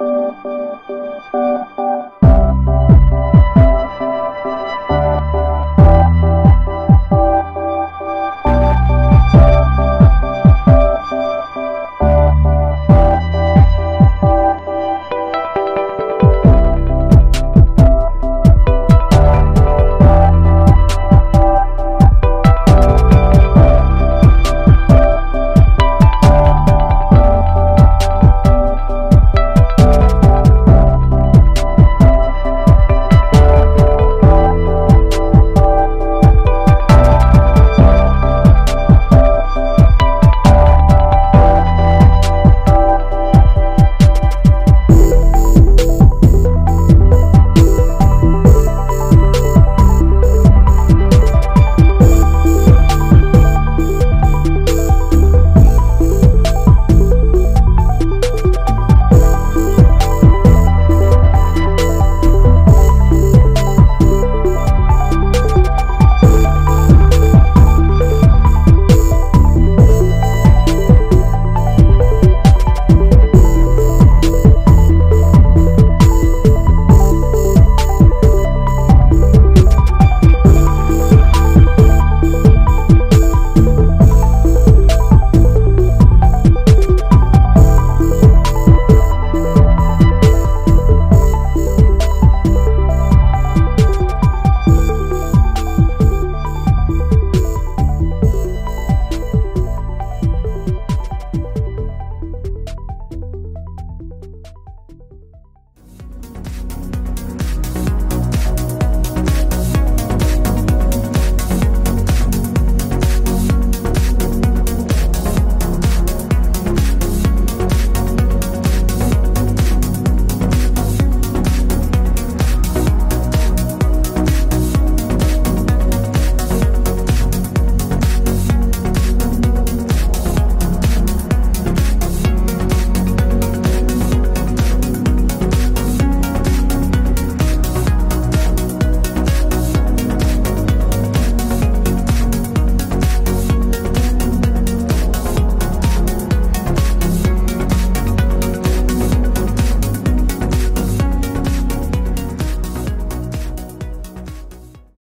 Música